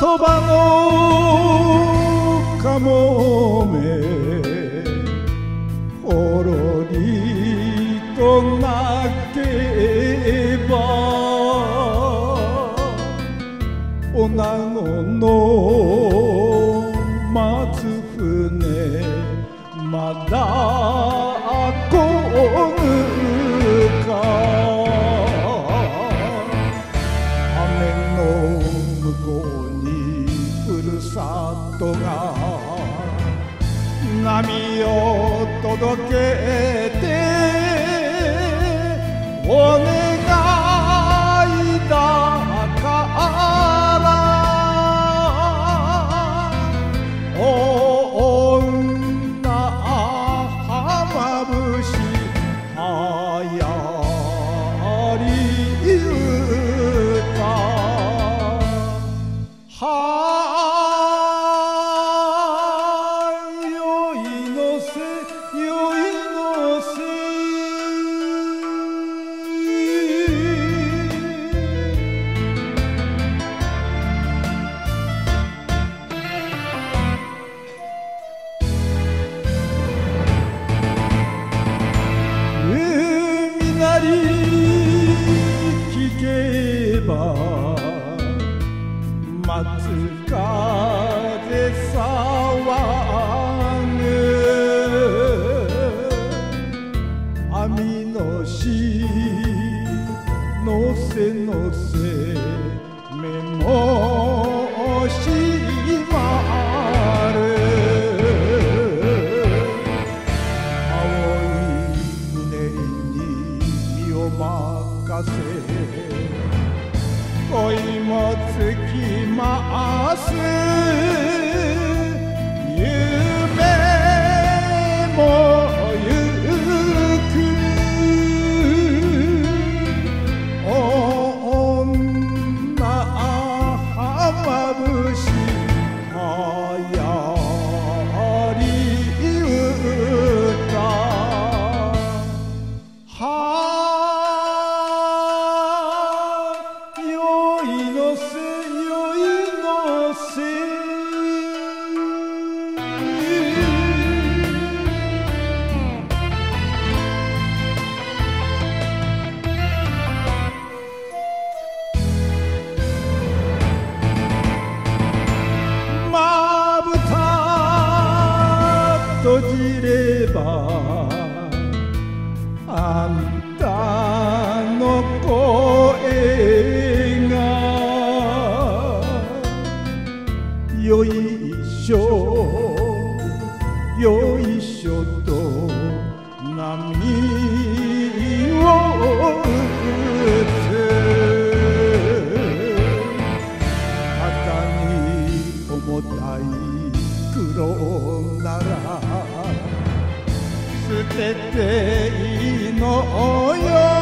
とばのかもめほろりと泣けば。女子のさとが波を届けてお願いだからお女浜節はり聞けば松風騒ぐ網のしのせのせ目も閉じればあんたの声がよいしょよいしょと波を打つ。肩に重たい黒ならてていいのよ。